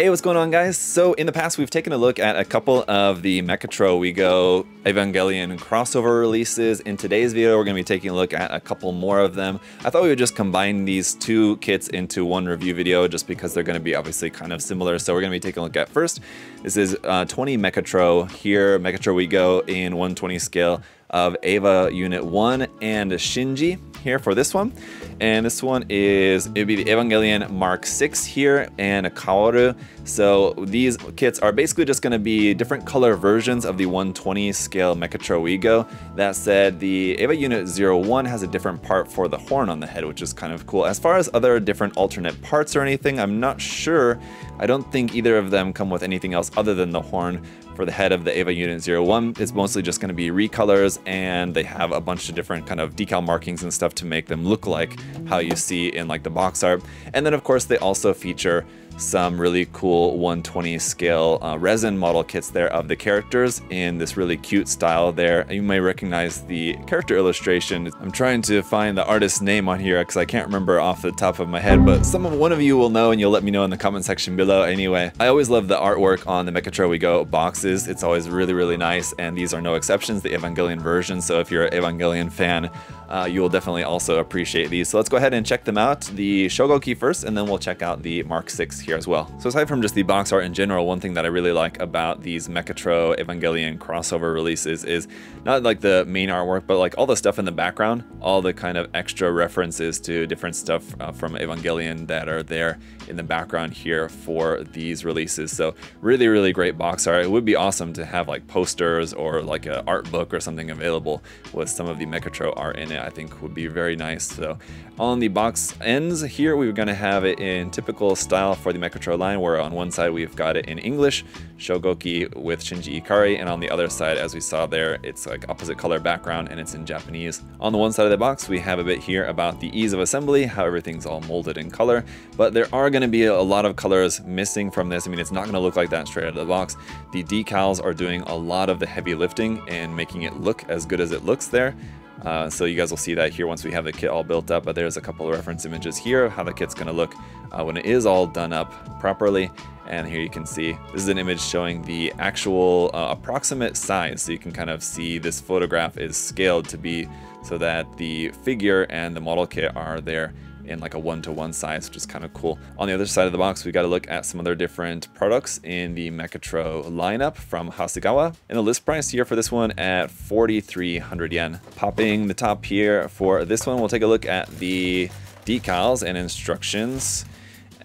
Hey, what's going on guys? So in the past we've taken a look at a couple of the Mechatro WeGo Evangelion crossover releases. In today's video we're going to be taking a look at a couple more of them. I thought we would just combine these two kits into one review video just because they're going to be obviously kind of similar. So we're going to be taking a look at first. This is uh, 20 Mechatro here, Mechatro WeGo in 120 scale of Eva Unit 1 and Shinji here for this one. And this one is, it would be the Evangelion Mark 6 here and a Kaworu. So these kits are basically just going to be different color versions of the 120 scale Mechatro WeGo. That said, the Eva Unit 01 has a different part for the horn on the head, which is kind of cool. As far as other different alternate parts or anything, I'm not sure. I don't think either of them come with anything else other than the horn for the head of the Eva Unit 01. It's mostly just going to be recolors and they have a bunch of different kind of decal markings and stuff to make them look like how you see in like the box art. And then of course they also feature some really cool 120 scale uh, resin model kits there of the characters in this really cute style there. You may recognize the character illustration. I'm trying to find the artist's name on here because I can't remember off the top of my head, but some of one of you will know and you'll let me know in the comment section below anyway. I always love the artwork on the Mechatro WeGo boxes. It's always really, really nice and these are no exceptions, the Evangelion version. So if you're an Evangelion fan, uh, you will definitely also appreciate these. So let's go ahead and check them out. The Shogouki first, and then we'll check out the Mark 6 here as well. So aside from just the box art in general, one thing that I really like about these Mechatro Evangelion crossover releases is not like the main artwork, but like all the stuff in the background, all the kind of extra references to different stuff uh, from Evangelion that are there in the background here for these releases. So really, really great box art. It would be awesome to have like posters or like an art book or something available with some of the Mechatro art in it. I think would be very nice. So on the box ends here, we're going to have it in typical style for the Mechatro line, where on one side we've got it in English, Shogouki with Shinji Ikari, and on the other side, as we saw there, it's like opposite color background and it's in Japanese. On the one side of the box, we have a bit here about the ease of assembly, how everything's all molded in color, but there are going to be a lot of colors missing from this. I mean, it's not going to look like that straight out of the box. The decals are doing a lot of the heavy lifting and making it look as good as it looks there. Uh, so you guys will see that here once we have the kit all built up, but there's a couple of reference images here of how the kit's gonna look uh, when it is all done up properly. And here you can see, this is an image showing the actual uh, approximate size. So you can kind of see this photograph is scaled to be so that the figure and the model kit are there in like a one-to-one -one size, which is kind of cool. On the other side of the box, we got to look at some other different products in the Mechatro lineup from Hasegawa. And the list price here for this one at 4,300 yen. Popping the top here for this one, we'll take a look at the decals and instructions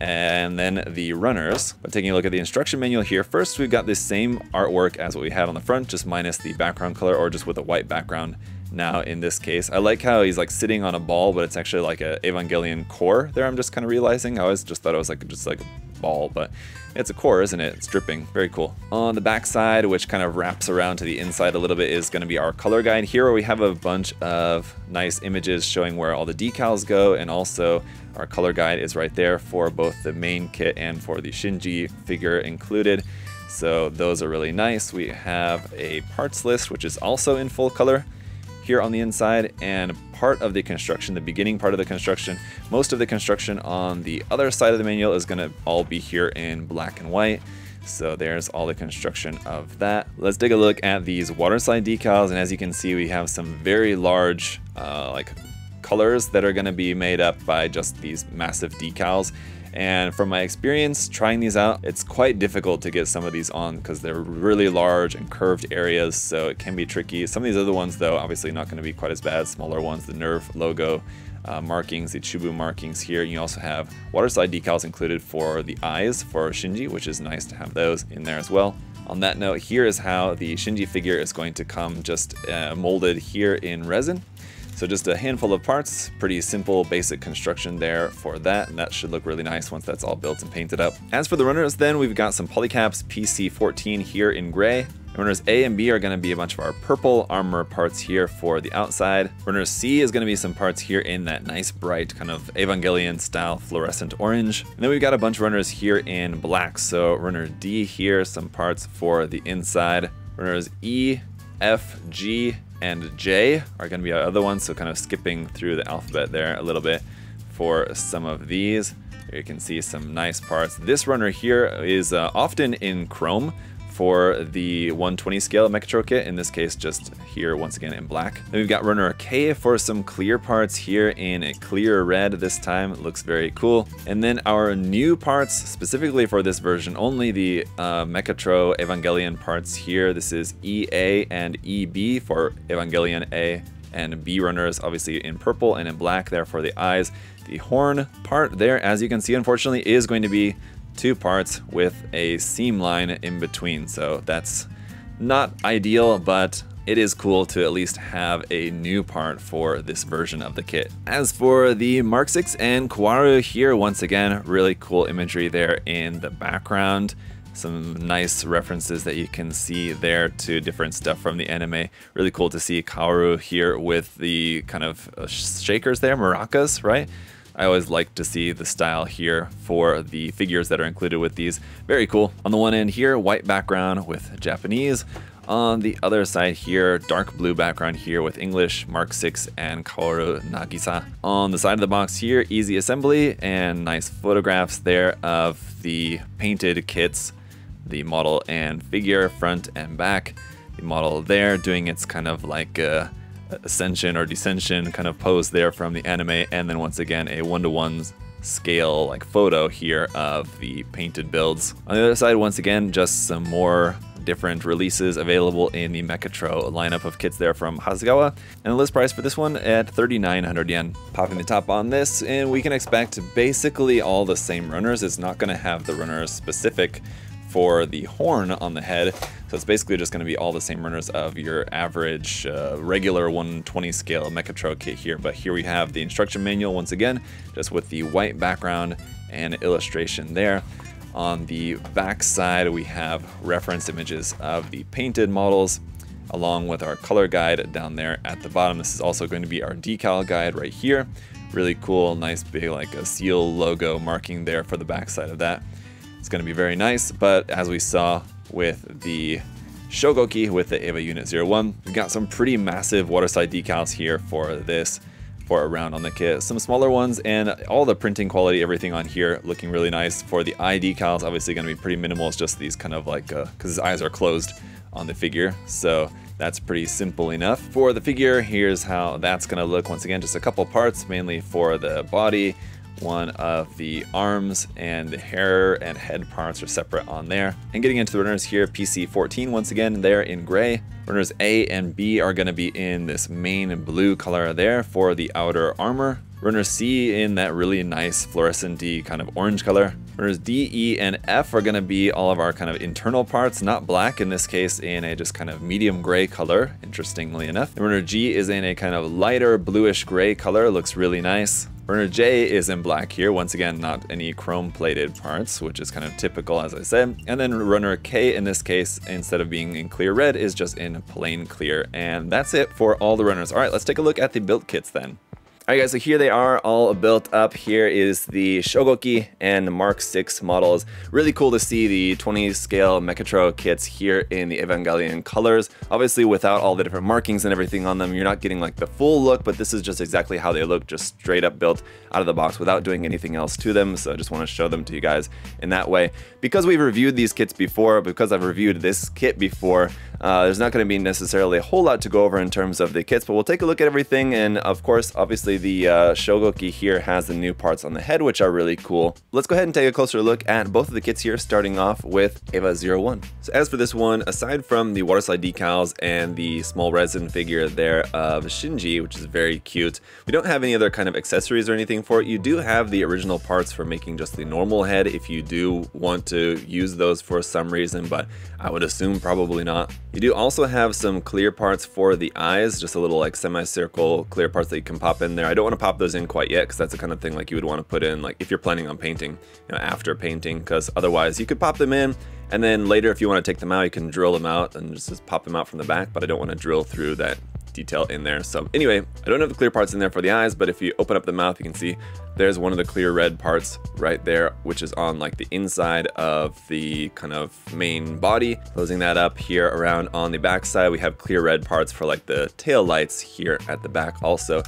and then the runners. But taking a look at the instruction manual here, first we've got the same artwork as what we had on the front, just minus the background color or just with a white background now in this case. I like how he's like sitting on a ball, but it's actually like a Evangelion core there I'm just kind of realizing. I always just thought it was like just like a ball, but it's a core, isn't it? It's dripping. Very cool. On the back side, which kind of wraps around to the inside a little bit, is going to be our color guide. Here we have a bunch of nice images showing where all the decals go, and also our color guide is right there for both the main kit and for the Shinji figure included. So those are really nice. We have a parts list, which is also in full color here on the inside and part of the construction, the beginning part of the construction. Most of the construction on the other side of the manual is going to all be here in black and white. So there's all the construction of that. Let's take a look at these water slide decals and as you can see we have some very large uh, like colors that are going to be made up by just these massive decals and from my experience trying these out, it's quite difficult to get some of these on because they're really large and curved areas, so it can be tricky. Some of these other ones, though, obviously not going to be quite as bad. Smaller ones, the NERV logo uh, markings, the Chubu markings here. You also have water slide decals included for the eyes for Shinji, which is nice to have those in there as well. On that note, here is how the Shinji figure is going to come just uh, molded here in resin. So just a handful of parts, pretty simple basic construction there for that, and that should look really nice once that's all built and painted up. As for the runners then, we've got some Polycaps PC14 here in gray, Runners A and B are going to be a bunch of our purple armor parts here for the outside. Runner C is going to be some parts here in that nice bright kind of Evangelion style fluorescent orange. And then we've got a bunch of runners here in black. So runner D here, some parts for the inside. Runners E, F, G, and J are going to be our other ones, so kind of skipping through the alphabet there a little bit for some of these. You can see some nice parts. This runner here is uh, often in chrome, for the 120 scale Mechatro kit, in this case just here once again in black. Then we've got runner K for some clear parts here in a clear red this time, looks very cool. And then our new parts specifically for this version, only the uh, Mechatro Evangelion parts here. This is EA and EB for Evangelion A and B runners obviously in purple and in black there for the eyes. The horn part there, as you can see, unfortunately, is going to be two parts with a seam line in between. So that's not ideal, but it is cool to at least have a new part for this version of the kit. As for the Mark 6 and Kaworu here, once again, really cool imagery there in the background. Some nice references that you can see there to different stuff from the anime. Really cool to see Kaworu here with the kind of uh, shakers there, maracas, right? I always like to see the style here for the figures that are included with these. Very cool. On the one end here, white background with Japanese. On the other side here, dark blue background here with English, Mark 6 and Kaworu Nagisa. On the side of the box here, easy assembly and nice photographs there of the painted kits, the model and figure front and back. The model there doing its kind of like uh, ascension or descension kind of pose there from the anime, and then once again a one-to-one scale like photo here of the painted builds. On the other side, once again, just some more different releases available in the Mechatro lineup of kits there from Hasegawa. And the list price for this one at 3,900 yen. Popping the top on this, and we can expect basically all the same runners. It's not going to have the runners specific for the horn on the head. So it's basically just going to be all the same runners of your average uh, regular 120 scale Mechatro kit here. But here we have the instruction manual once again, just with the white background and illustration there. On the back side, we have reference images of the painted models along with our color guide down there at the bottom. This is also going to be our decal guide right here. Really cool, nice big like a SEELE logo marking there for the back side of that. It's going to be very nice, but as we saw with the Shogouki with the EVA Unit 01, we've got some pretty massive waterslide decals here for this for a round on the kit. Some smaller ones and all the printing quality, everything on here looking really nice. For the eye decals, obviously going to be pretty minimal. It's just these kind of like, because uh, his eyes are closed on the figure. So that's pretty simple enough. For the figure, here's how that's to look. Once again, just a couple parts, mainly for the body, one of the arms and the hair and head parts are separate on there. And getting into the runners here, PC14 once again, they're in gray. Runners A and B are going to be in this main blue color there for the outer armor. Runner C in that really nice fluorescent kind of orange color. Runners D, E, and F are going to be all of our kind of internal parts, not black in this case, in a just kind of medium gray color, interestingly enough. runner G is in a kind of lighter bluish gray color, looks really nice. Runner J is in black here, once again not any chrome plated parts, which is kind of typical as I said. And then runner K in this case, instead of being in clear red, is just in plain clear. And that's it for all the runners. Alright, let's take a look at the build kits then. Alright guys, so here they are all built up. Here is the Shogouki and the Mark 6 models. Really cool to see the 20 scale Mechatro kits here in the Evangelion colors. Obviously without all the different markings and everything on them, you're not getting like the full look, but this is just exactly how they look, just straight up built out of the box without doing anything else to them. So I just want to show them to you guys in that way. Because we've reviewed these kits before, because I've reviewed this kit before, uh, there's not going to be necessarily a whole lot to go over in terms of the kits, but we'll take a look at everything. And of course, obviously the uh, Shogouki here has the new parts on the head, which are really cool. Let's go ahead and take a closer look at both of the kits here, starting off with Eva 01. So as for this one, aside from the waterslide decals and the small resin figure there of Shinji, which is very cute, we don't have any other kind of accessories or anything for it. You do have the original parts for making just the normal head if you do want to use those for some reason, but I would assume probably not. You do also have some clear parts for the eyes, just a little like semicircle clear parts that you can pop in there. I don't want to pop those in quite yet because that's the kind of thing like you would want to put in like if you're planning on painting, you know, after painting because otherwise you could pop them in and then later if you want to take them out you can drill them out and just, just pop them out from the back but I don't want to drill through that detail in there. So anyway, I don't have the clear parts in there for the eyes, but if you open up the mouth, you can see there's one of the clear red parts right there, which is on like the inside of the kind of main body. Closing that up here around on the back side, we have clear red parts for like the tail lights here at the back also.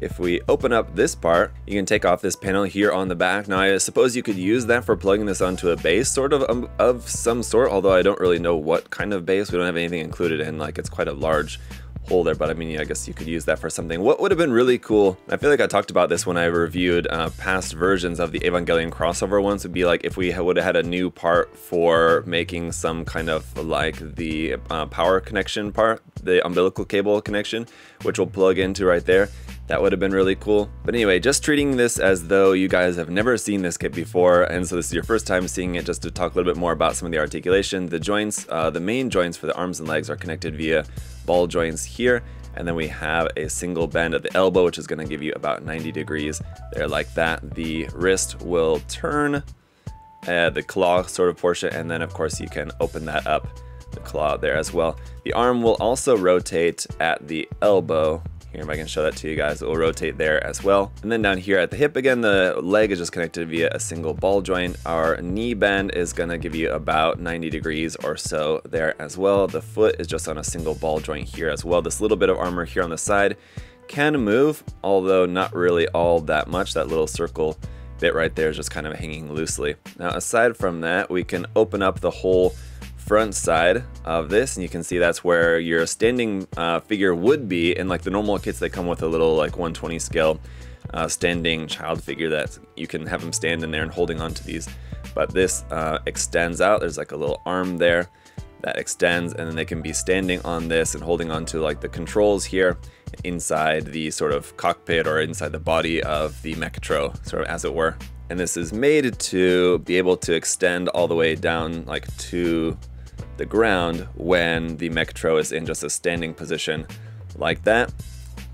if we open up this part, you can take off this panel here on the back. Now I suppose you could use that for plugging this onto a base sort of um, of some sort, although I don't really know what kind of base. We don't have anything included in, like it's quite a large there, but I mean, I guess you could use that for something. What would have been really cool, I feel like I talked about this when I reviewed uh, past versions of the Evangelion crossover ones, would be like if we would have had a new part for making some kind of like the uh, power connection part, the umbilical cable connection, which we'll plug into right there. That would have been really cool. But anyway, just treating this as though you guys have never seen this kit before, and so this is your first time seeing it, just to talk a little bit more about some of the articulation. The joints, uh, the main joints for the arms and legs are connected via ball joints here, and then we have a single bend at the elbow, which is gonna give you about 90 degrees there like that. The wrist will turn, uh, the claw sort of portion, and then of course you can open that up, the claw there as well. The arm will also rotate at the elbow here, if I can show that to you guys, it will rotate there as well. And then down here at the hip again, the leg is just connected via a single ball joint. Our knee bend is gonna give you about 90 degrees or so there as well. The foot is just on a single ball joint here as well. This little bit of armor here on the side can move, although not really all that much. That little circle bit right there is just kind of hanging loosely. Now, aside from that, we can open up the whole front side of this and you can see that's where your standing uh, figure would be in like the normal kits they come with a little like 120 scale uh, standing child figure that you can have them stand in there and holding on to these. But this uh, extends out. There's like a little arm there that extends and then they can be standing on this and holding on to like the controls here inside the sort of cockpit or inside the body of the Mechatro sort of as it were. And this is made to be able to extend all the way down like to the ground when the Mechatro is in just a standing position like that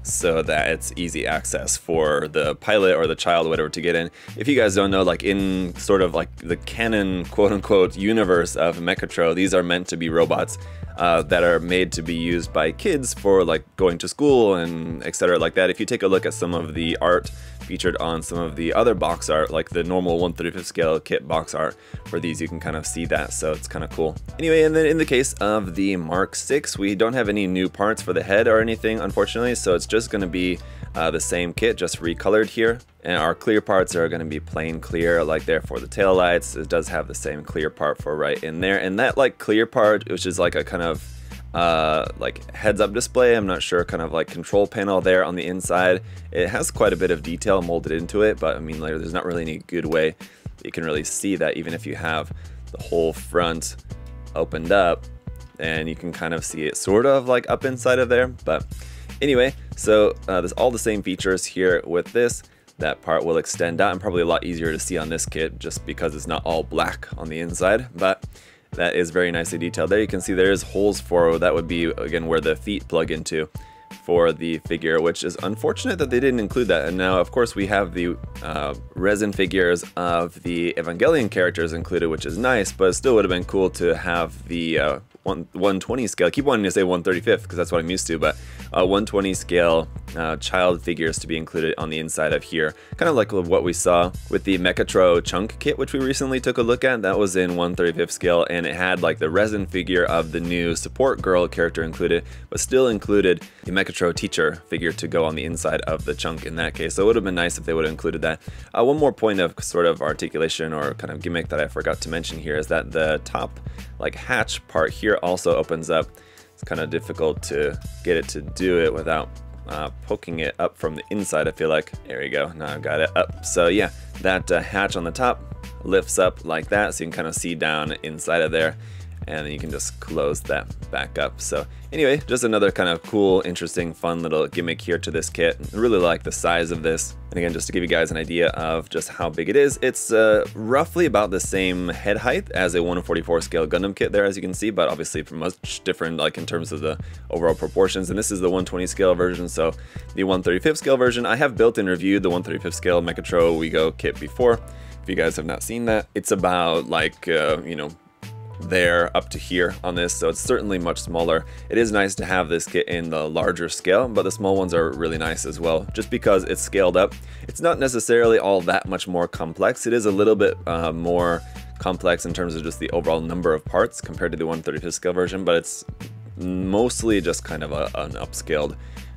so that it's easy access for the pilot or the child or whatever to get in. If you guys don't know, like in sort of like the canon quote unquote universe of Mechatro, these are meant to be robots uh, that are made to be used by kids for like going to school and etc. like that. If you take a look at some of the art featured on some of the other box art, like the normal 135th scale kit box art for these, you can kind of see that, so it's kind of cool. Anyway, and then in the case of the Mark 6, we don't have any new parts for the head or anything, unfortunately, so it's just going to be uh, the same kit, just recolored here. And our clear parts are going to be plain clear, like there for the tail lights. It does have the same clear part for right in there. And that like clear part, which is like a kind of uh, like heads up display. I'm not sure, kind of like control panel there on the inside. It has quite a bit of detail molded into it, but I mean, like, there's not really any good way you can really see that even if you have the whole front opened up and you can kind of see it sort of like up inside of there. But anyway, so uh, there's all the same features here with this. That part will extend out and probably a lot easier to see on this kit just because it's not all black on the inside. But that is very nicely detailed. There you can see there is holes for, that would be again where the feet plug into for the figure, which is unfortunate that they didn't include that. And now, of course, we have the uh, resin figures of the Evangelion characters included, which is nice, but it still would have been cool to have the uh, one, 120 scale. I keep wanting to say 135th because that's what I'm used to, but uh, 120 scale uh, child figures to be included on the inside of here. Kind of like what we saw with the Mechatro chunk kit, which we recently took a look at. That was in 135th scale, and it had like the resin figure of the new support girl character included, but still included the Mechatro teacher figure to go on the inside of the chunk in that case. So it would have been nice if they would have included that. Uh, one more point of sort of articulation or kind of gimmick that I forgot to mention here is that the top like hatch part here also opens up. It's kind of difficult to get it to do it without uh, poking it up from the inside, I feel like. There we go, now I've got it up. So yeah, that uh, hatch on the top lifts up like that, so you can kind of see down inside of there and then you can just close that back up. So anyway, just another kind of cool, interesting, fun little gimmick here to this kit. I really like the size of this. And again, just to give you guys an idea of just how big it is, it's uh, roughly about the same head height as a 144 scale Gundam kit there, as you can see, but obviously much different like in terms of the overall proportions. And this is the 120 scale version, so the 135th scale version, I have built and reviewed the 135th scale Mechatro WeGo kit before. If you guys have not seen that, it's about like, uh, you know, there up to here on this, so it's certainly much smaller. It is nice to have this kit in the larger scale, but the small ones are really nice as well, just because it's scaled up. It's not necessarily all that much more complex. It is a little bit uh, more complex in terms of just the overall number of parts compared to the 135th scale version, but it's mostly just kind of a, an upscaled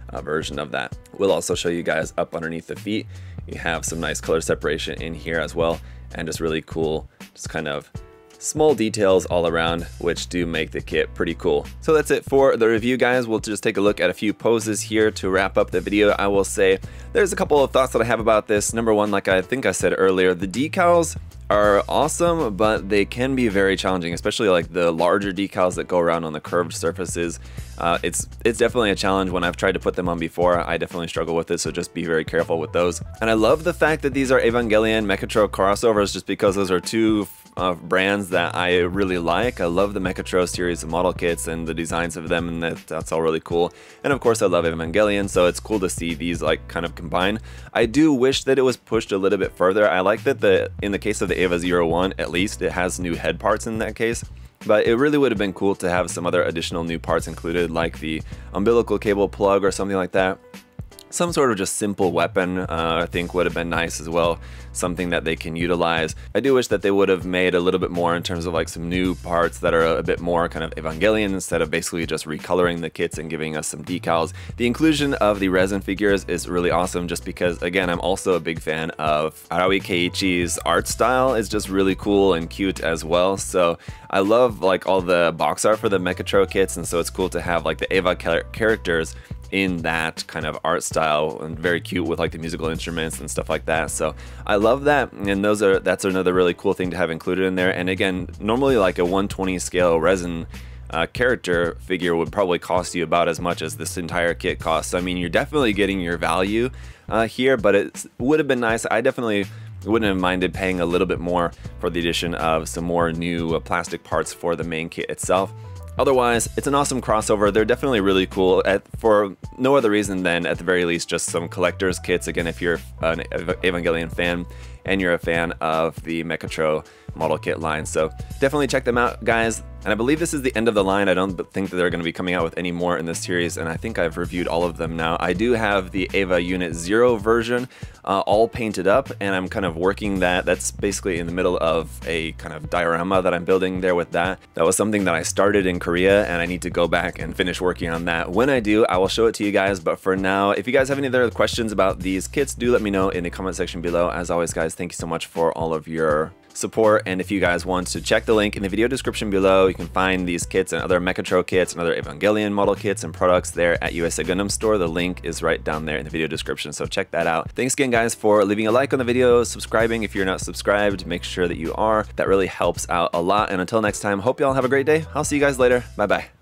uh, version of that. We'll also show you guys up underneath the feet. You have some nice color separation in here as well and just really cool, just kind of small details all around, which do make the kit pretty cool. So that's it for the review, guys. We'll just take a look at a few poses here to wrap up the video. I will say there's a couple of thoughts that I have about this. Number one, like I think I said earlier, the decals are awesome, but they can be very challenging, especially like the larger decals that go around on the curved surfaces. Uh, it's it's definitely a challenge when I've tried to put them on before. I definitely struggle with it, so just be very careful with those. And I love the fact that these are Evangelion Mechatro crossovers just because those are two uh, brands that I really like. I love the Mechatro series of model kits and the designs of them, and that, that's all really cool. And of course, I love Evangelion, so it's cool to see these like kind of combine. I do wish that it was pushed a little bit further. I like that the in the case of the Eva 01, at least it has new head parts in that case. But it really would have been cool to have some other additional new parts included, like the umbilical cable plug or something like that some sort of just simple weapon uh, I think would have been nice as well something that they can utilize. I do wish that they would have made a little bit more in terms of like some new parts that are a bit more kind of Evangelion instead of basically just recoloring the kits and giving us some decals. The inclusion of the resin figures is really awesome just because again I'm also a big fan of Arawi Keiichi's art style. Is just really cool and cute as well. So I love like all the box art for the Mechatro kits and so it's cool to have like the Eva char characters in that kind of art style and very cute with like the musical instruments and stuff like that. So I love that and those are that's another really cool thing to have included in there. And again, normally like a 120 scale resin uh, character figure would probably cost you about as much as this entire kit costs. So, I mean, you're definitely getting your value uh, here, but it would have been nice. I definitely wouldn't have minded paying a little bit more for the addition of some more new uh, plastic parts for the main kit itself. Otherwise, it's an awesome crossover. They're definitely really cool at, for no other reason than, at the very least, just some collector's kits. Again, if you're an Evangelion fan and you're a fan of the Mechatro model kit line. So definitely check them out, guys. And I believe this is the end of the line. I don't think that they're going to be coming out with any more in this series, and I think I've reviewed all of them now. I do have the Eva Unit Zero version uh, all painted up, and I'm kind of working that. That's basically in the middle of a kind of diorama that I'm building there with that. That was something that I started in Korea, and I need to go back and finish working on that. When I do, I will show it to you guys, but for now, if you guys have any other questions about these kits, do let me know in the comment section below. As always, guys, thank you so much for all of your support. And if you guys want to check the link in the video description below, you can find these kits and other Mechatro kits and other Evangelion model kits and products there at USA Gundam Store. The link is right down there in the video description, so check that out. Thanks again, guys, for leaving a like on the video, subscribing if you're not subscribed, make sure that you are. That really helps out a lot. And until next time, hope y'all have a great day. I'll see you guys later. Bye-bye.